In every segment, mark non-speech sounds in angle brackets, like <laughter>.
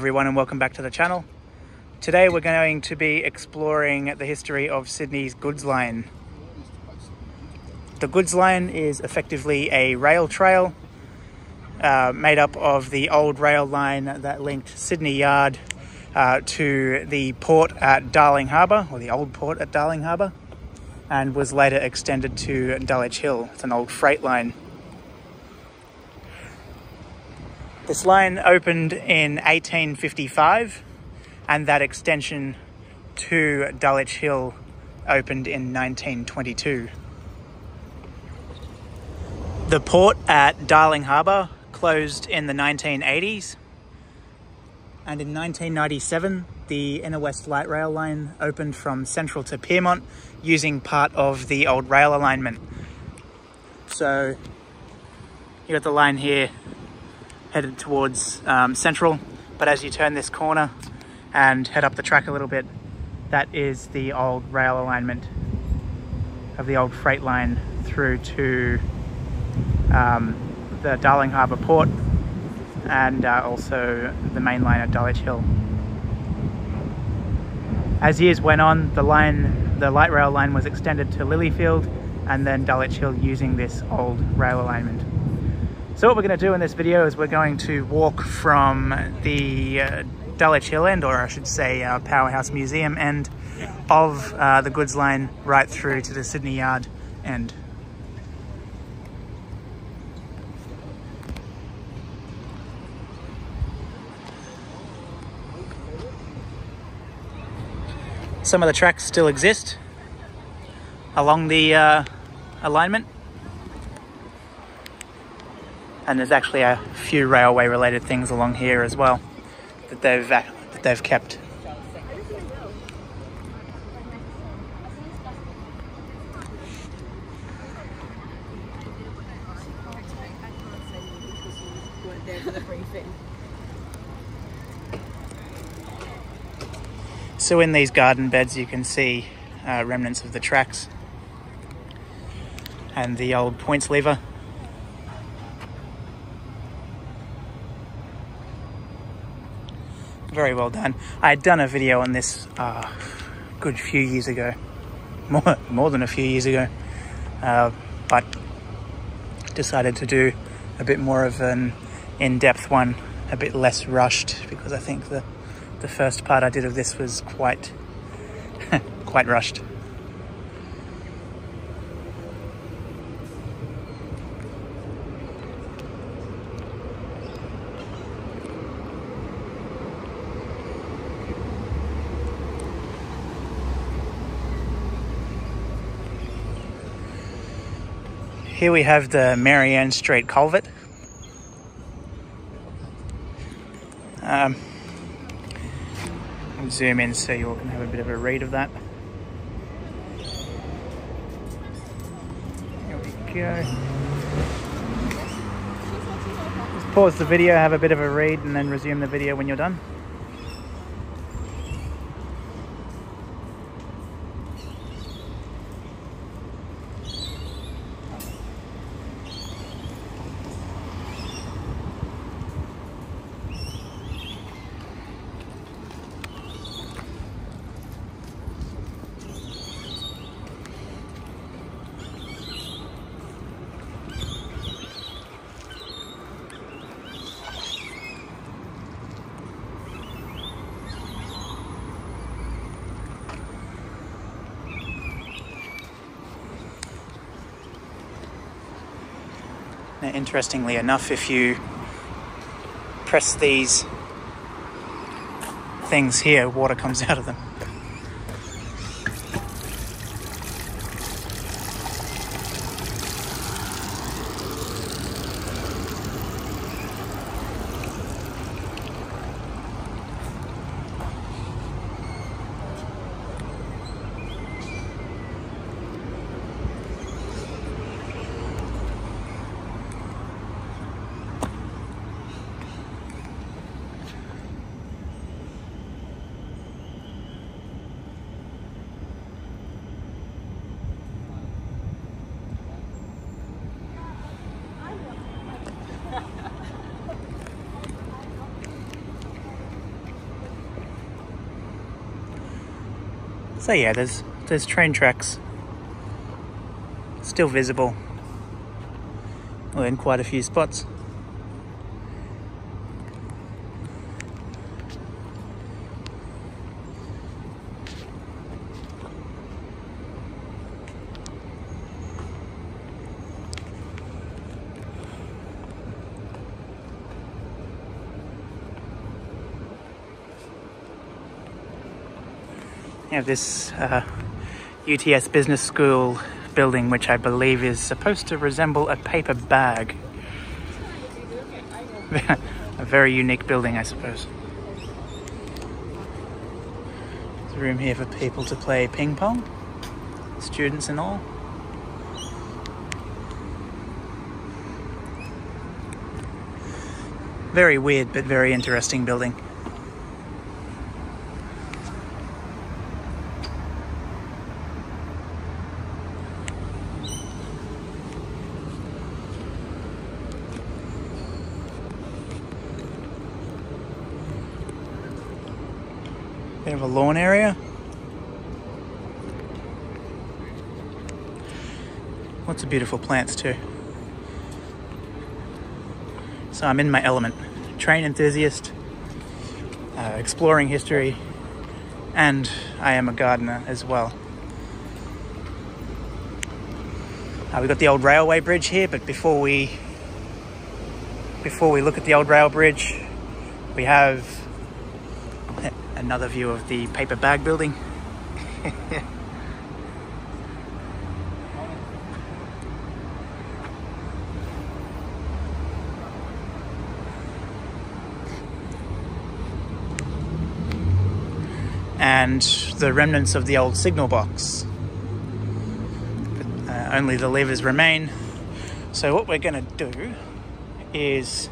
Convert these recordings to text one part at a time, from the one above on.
Everyone and welcome back to the channel. Today we're going to be exploring the history of Sydney's goods line. The goods line is effectively a rail trail uh, made up of the old rail line that linked Sydney Yard uh, to the port at Darling Harbour, or the old port at Darling Harbour, and was later extended to Dulwich Hill. It's an old freight line. This line opened in 1855 and that extension to Dulwich Hill opened in 1922. The port at Darling Harbour closed in the 1980s and in 1997 the Inner West Light Rail line opened from Central to Pyrmont using part of the old rail alignment. So you got the line here headed towards um, Central. But as you turn this corner and head up the track a little bit, that is the old rail alignment of the old freight line through to um, the Darling Harbour Port and uh, also the main line at Dulwich Hill. As years went on, the line, the light rail line was extended to Lilyfield and then Dulwich Hill using this old rail alignment. So what we're going to do in this video is we're going to walk from the uh, Dulwich Hill end, or I should say uh, Powerhouse Museum end of uh, the goods line right through to the Sydney Yard end. Some of the tracks still exist along the uh, alignment and there's actually a few railway related things along here as well that they've that they've kept. So in these garden beds you can see uh, remnants of the tracks and the old points lever very well done. I had done a video on this uh, good few years ago, more, more than a few years ago, uh, but decided to do a bit more of an in-depth one, a bit less rushed, because I think the, the first part I did of this was quite, <laughs> quite rushed. Here we have the Mary Ann Street culvert. Um, zoom in so you all can have a bit of a read of that. Here we go. Just pause the video, have a bit of a read, and then resume the video when you're done. Interestingly enough, if you press these things here, water comes <laughs> out of them. So yeah, there's there's train tracks still visible in quite a few spots. Have this uh, UTS Business School building, which I believe is supposed to resemble a paper bag. <laughs> a very unique building, I suppose. There's room here for people to play ping pong, students and all. Very weird, but very interesting building. Of a lawn area. Lots of beautiful plants too. So I'm in my element. Train enthusiast, uh, exploring history, and I am a gardener as well. Uh, we've got the old railway bridge here, but before we before we look at the old rail bridge, we have another view of the paper bag building. and the remnants of the old signal box. But, uh, only the levers remain. So what we're going to do is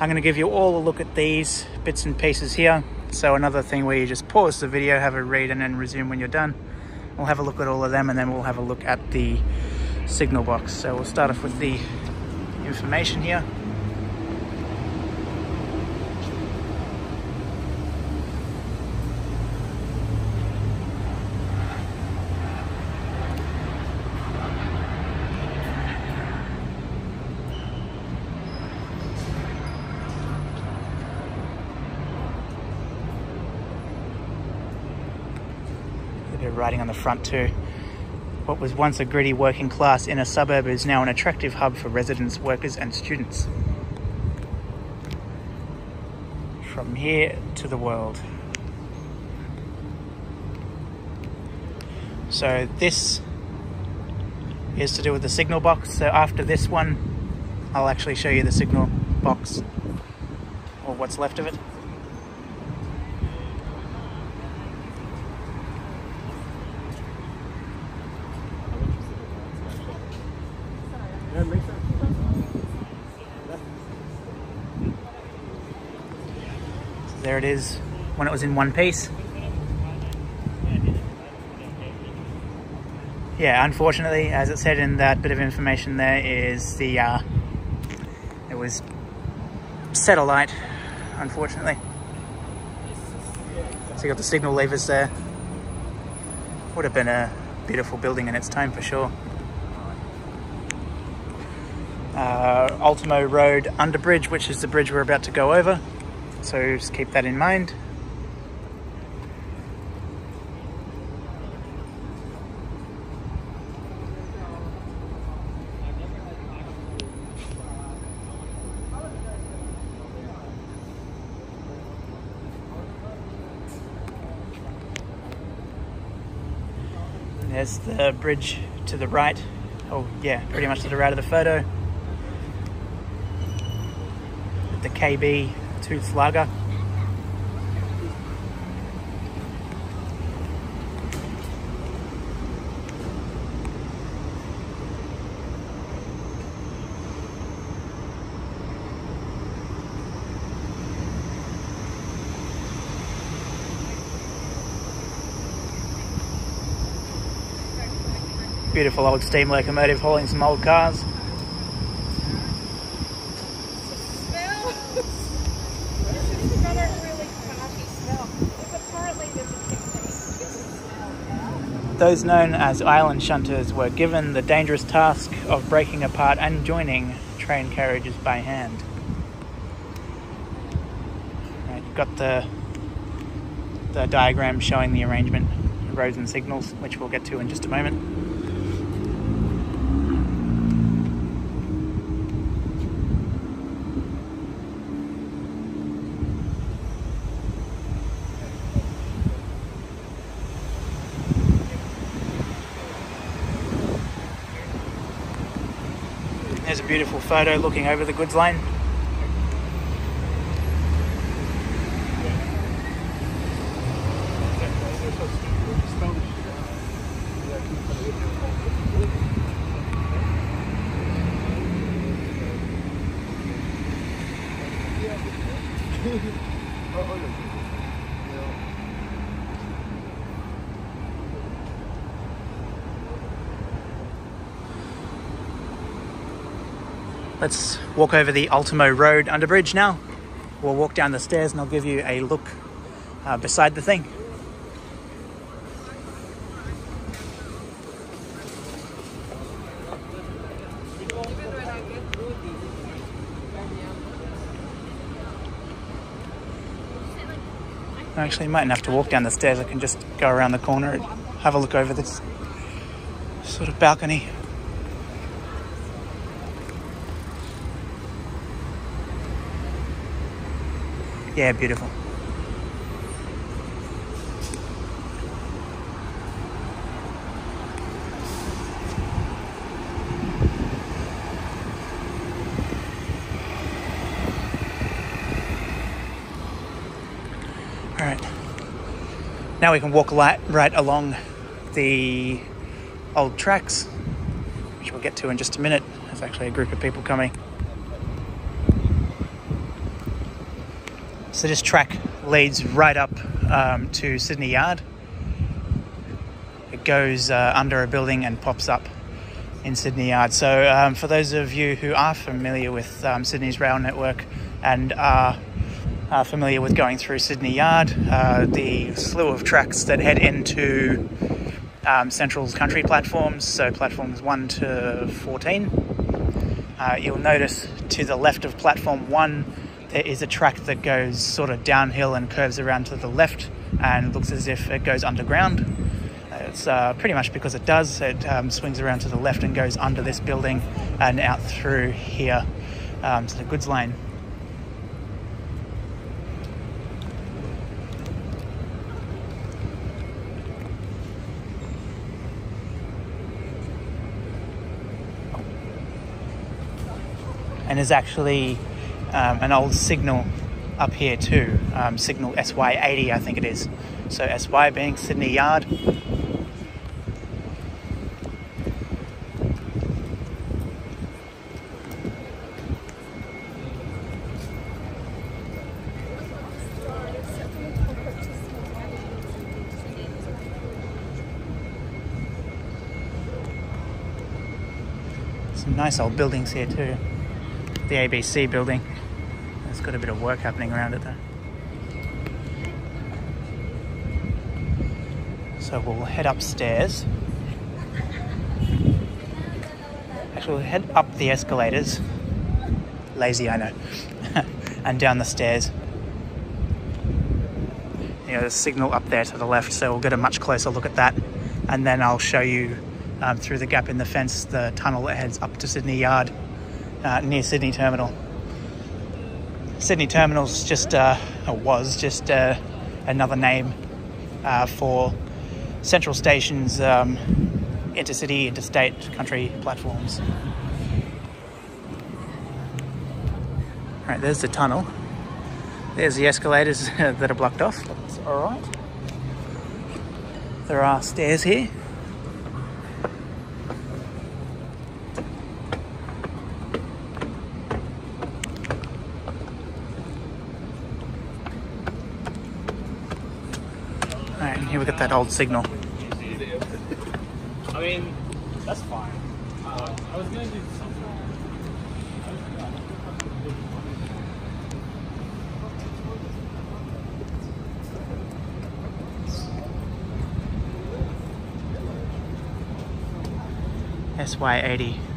I'm going to give you all a look at these bits and pieces here so another thing where you just pause the video, have a read and then resume when you're done. We'll have a look at all of them and then we'll have a look at the signal box. So we'll start off with the information here. Writing on the front too. What was once a gritty working class inner suburb is now an attractive hub for residents, workers and students. From here to the world. So this is to do with the signal box. So after this one, I'll actually show you the signal box or what's left of it. There it is when it was in one piece. Yeah, unfortunately, as it said in that bit of information there, is the, uh, it was set satellite, unfortunately. So you got the signal levers there. Would have been a beautiful building in its time for sure. Uh, Ultimo Road Underbridge, which is the bridge we're about to go over. So just keep that in mind. There's the bridge to the right. Oh yeah, pretty much to the right of the photo. The KB tooth lager. Beautiful old steam locomotive hauling some old cars. Those known as island shunters were given the dangerous task of breaking apart and joining train carriages by hand. Right, you've got the the diagram showing the arrangement, roads and signals, which we'll get to in just a moment. There's a beautiful photo looking over the goods line. <laughs> Let's walk over the Ultimo Road underbridge now. We'll walk down the stairs and I'll give you a look uh, beside the thing. I actually mightn't have to walk down the stairs. I can just go around the corner and have a look over this sort of balcony. Yeah, beautiful. All right. Now we can walk light, right along the old tracks, which we'll get to in just a minute. There's actually a group of people coming. So this track leads right up um, to Sydney Yard. It goes uh, under a building and pops up in Sydney Yard. So um, for those of you who are familiar with um, Sydney's rail network and are, are, familiar with going through Sydney Yard, uh, the slew of tracks that head into um, Central's country platforms, so platforms 1 to 14. Uh, you'll notice to the left of platform 1 there is a track that goes sort of downhill and curves around to the left and looks as if it goes underground. It's uh, pretty much because it does. It um, swings around to the left and goes under this building and out through here um, to the goods lane. And is actually um, an old signal up here too, um, signal SY80 I think it is. So SY being Sydney Yard. Some nice old buildings here too. The ABC building It's got a bit of work happening around it though. So we'll head upstairs. Actually, we'll head up the escalators. Lazy, I know. <laughs> and down the stairs. You know, there's a signal up there to the left, so we'll get a much closer look at that. And then I'll show you um, through the gap in the fence the tunnel that heads up to Sydney Yard uh, near Sydney Terminal. Sydney Terminal's just uh, was just uh, another name uh, for Central Station's um, intercity, interstate, country platforms. Right, there's the tunnel. There's the escalators <laughs> that are blocked off. That's all right. There are stairs here. Alright, here we got that old signal. I mean, that's fine. Uh, I was gonna do something. SY80.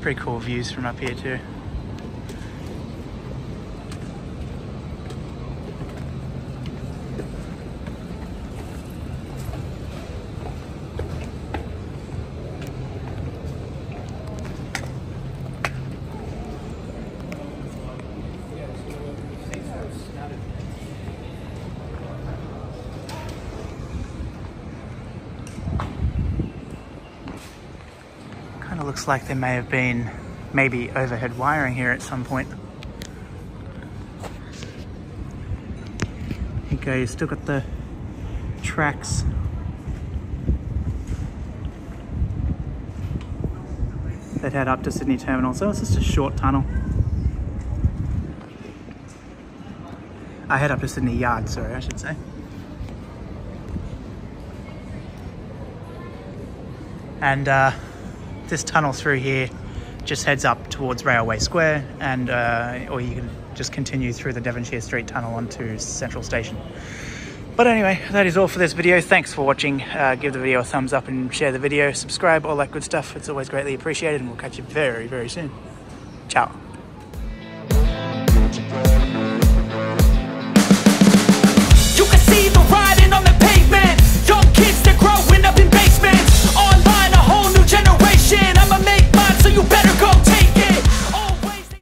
Pretty cool views from up here too. Kind of looks like there may have been maybe overhead wiring here at some point. Okay, you still got the tracks. That head up to Sydney Terminal, so it's just a short tunnel. I head up to Sydney Yard, sorry, I should say. And uh, this tunnel through here just heads up towards Railway Square, and uh, or you can just continue through the Devonshire Street tunnel onto Central Station. But anyway, that is all for this video. Thanks for watching. Uh, give the video a thumbs up and share the video. Subscribe, all that good stuff. It's always greatly appreciated, and we'll catch you very, very soon. Ciao.